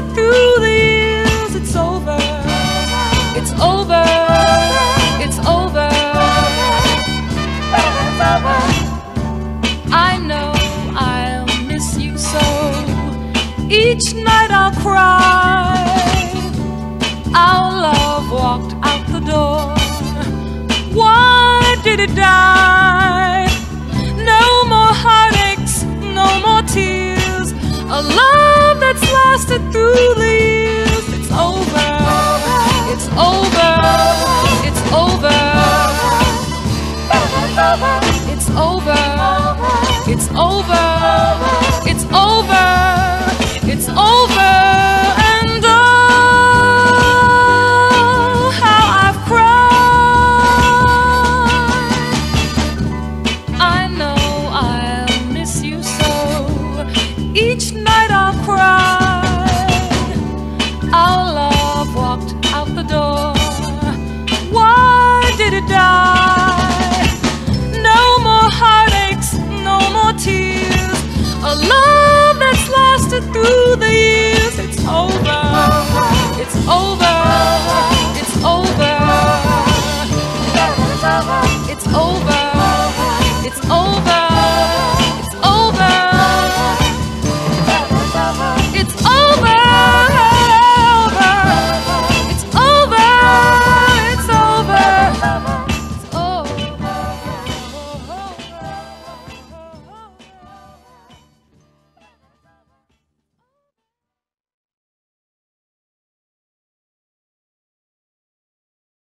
it through the years. It's over. It's over. It's over. I know I'll miss you so. Each night I'll cry. Our love walked out the door. Why did it die? No more heartaches, no more tears. A love that's lasted through. It's over. It's over. It's over. And oh, how I've cried. I know I'll miss you so. Each night. through the